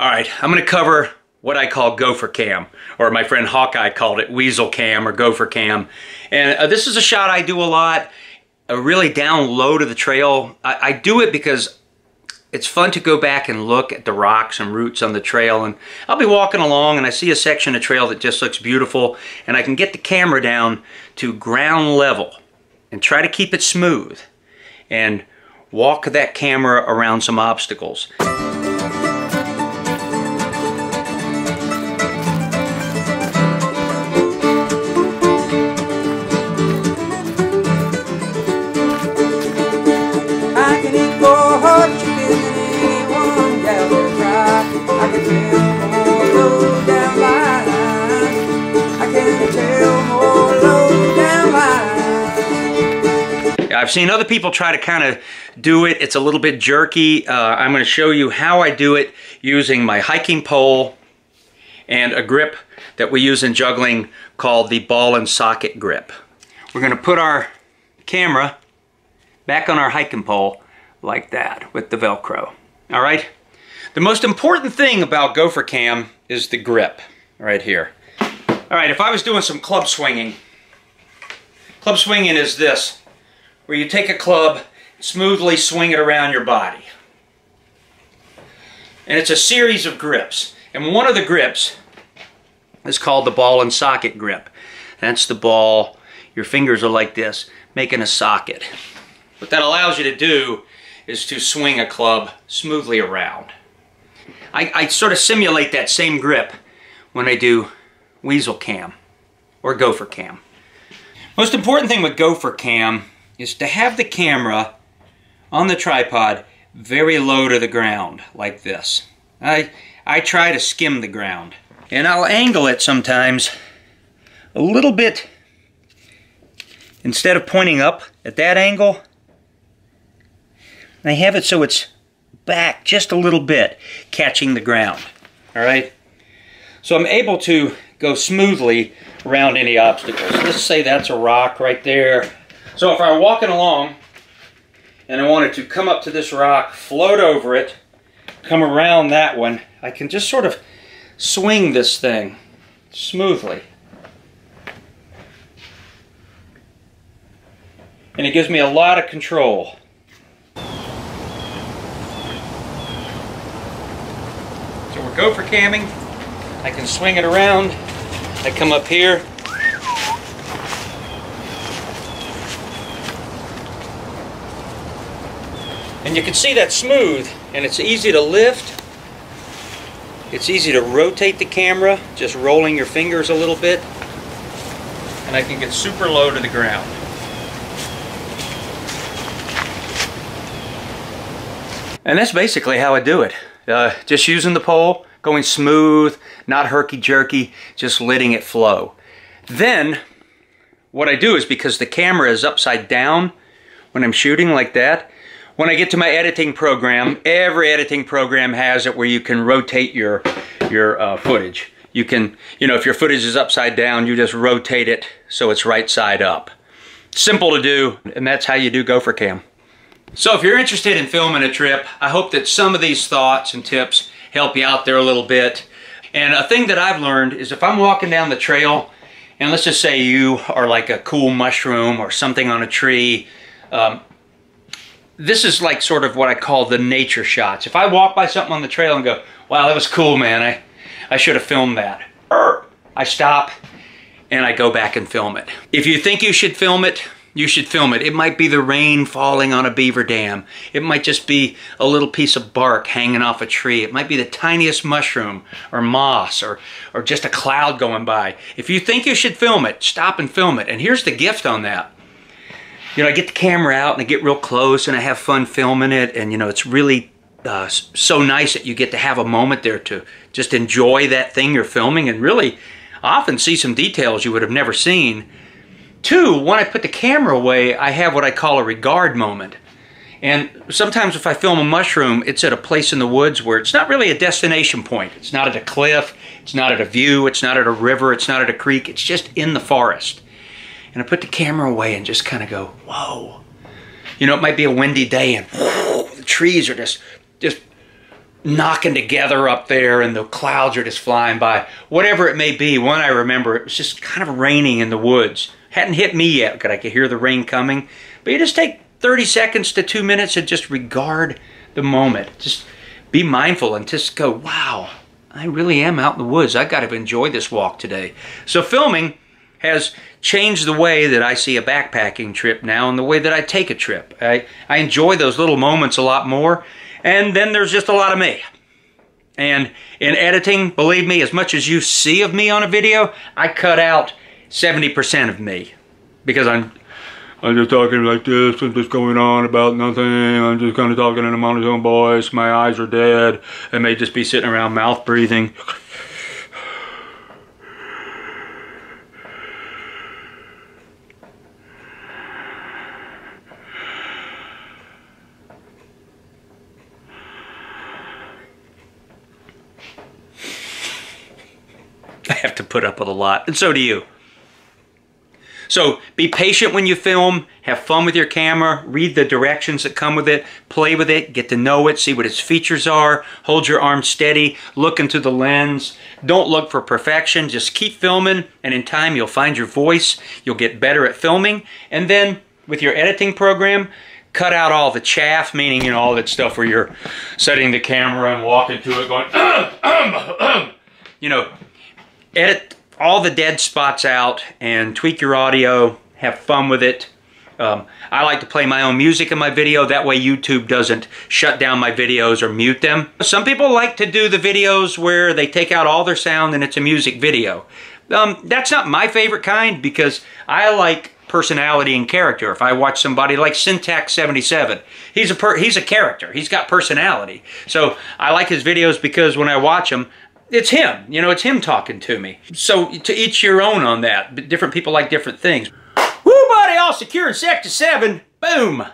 All right, I'm gonna cover what I call gopher cam, or my friend Hawkeye called it weasel cam or gopher cam. And uh, this is a shot I do a lot, uh, really down low to the trail. I, I do it because it's fun to go back and look at the rocks and roots on the trail and I'll be walking along and I see a section of trail that just looks beautiful and I can get the camera down to ground level and try to keep it smooth and walk that camera around some obstacles. I've seen other people try to kind of do it. It's a little bit jerky. Uh, I'm going to show you how I do it using my hiking pole and a grip that we use in juggling called the ball and socket grip. We're going to put our camera back on our hiking pole like that with the Velcro. All right? The most important thing about Gopher Cam is the grip right here. All right, if I was doing some club swinging, club swinging is this where you take a club, smoothly swing it around your body. And it's a series of grips. And one of the grips is called the ball and socket grip. That's the ball. Your fingers are like this, making a socket. What that allows you to do is to swing a club smoothly around. I, I sort of simulate that same grip when I do weasel cam or gopher cam. Most important thing with gopher cam is to have the camera on the tripod very low to the ground, like this. I, I try to skim the ground. And I'll angle it sometimes a little bit, instead of pointing up at that angle, I have it so it's back just a little bit, catching the ground. All right? So I'm able to go smoothly around any obstacles. Let's say that's a rock right there. So if I were walking along and I wanted to come up to this rock, float over it, come around that one, I can just sort of swing this thing smoothly. And it gives me a lot of control. So we're gopher camming. I can swing it around. I come up here, And you can see that smooth and it's easy to lift. It's easy to rotate the camera, just rolling your fingers a little bit. And I can get super low to the ground. And that's basically how I do it. Uh, just using the pole, going smooth, not herky-jerky, just letting it flow. Then, what I do is because the camera is upside down when I'm shooting like that, when I get to my editing program, every editing program has it where you can rotate your, your uh, footage. You can, you know, if your footage is upside down, you just rotate it so it's right side up. Simple to do, and that's how you do Gopher Cam. So if you're interested in filming a trip, I hope that some of these thoughts and tips help you out there a little bit. And a thing that I've learned is if I'm walking down the trail, and let's just say you are like a cool mushroom or something on a tree, um, this is like sort of what I call the nature shots. If I walk by something on the trail and go, wow, that was cool, man. I, I should have filmed that. I stop and I go back and film it. If you think you should film it, you should film it. It might be the rain falling on a beaver dam. It might just be a little piece of bark hanging off a tree. It might be the tiniest mushroom or moss or, or just a cloud going by. If you think you should film it, stop and film it. And here's the gift on that you know, I get the camera out and I get real close and I have fun filming it. And, you know, it's really uh, so nice that you get to have a moment there to just enjoy that thing you're filming and really often see some details you would have never seen. Two, when I put the camera away, I have what I call a regard moment. And sometimes if I film a mushroom, it's at a place in the woods where it's not really a destination point. It's not at a cliff, it's not at a view, it's not at a river, it's not at a creek, it's just in the forest and I put the camera away and just kind of go, whoa. You know, it might be a windy day and whoo, the trees are just, just knocking together up there and the clouds are just flying by. Whatever it may be, one I remember, it was just kind of raining in the woods. Hadn't hit me yet because I could hear the rain coming. But you just take 30 seconds to two minutes and just regard the moment. Just be mindful and just go, wow, I really am out in the woods. I got to enjoy this walk today. So filming has changed the way that I see a backpacking trip now and the way that I take a trip. I, I enjoy those little moments a lot more. And then there's just a lot of me. And in editing, believe me, as much as you see of me on a video, I cut out 70% of me. Because I'm I'm just talking like this and just going on about nothing. I'm just kind of talking in a monotone voice. My eyes are dead. I may just be sitting around mouth breathing. Have to put up with a lot, and so do you. So be patient when you film, have fun with your camera, read the directions that come with it, play with it, get to know it, see what its features are, hold your arm steady, look into the lens. Don't look for perfection, just keep filming and in time you'll find your voice, you'll get better at filming, and then with your editing program, cut out all the chaff, meaning, you know, all that stuff where you're setting the camera and walking to it going, you know, edit all the dead spots out and tweak your audio, have fun with it. Um, I like to play my own music in my video, that way YouTube doesn't shut down my videos or mute them. Some people like to do the videos where they take out all their sound and it's a music video. Um, that's not my favorite kind because I like personality and character. If I watch somebody like Sintax77, he's a he's a character. He's got personality. So I like his videos because when I watch them, it's him. You know, it's him talking to me. So to each your own on that. But different people like different things. Woo, buddy, all secure in Sector 7. Boom.